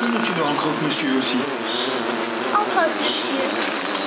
Comment tu me rends croque monsieur aussi En croque, monsieur.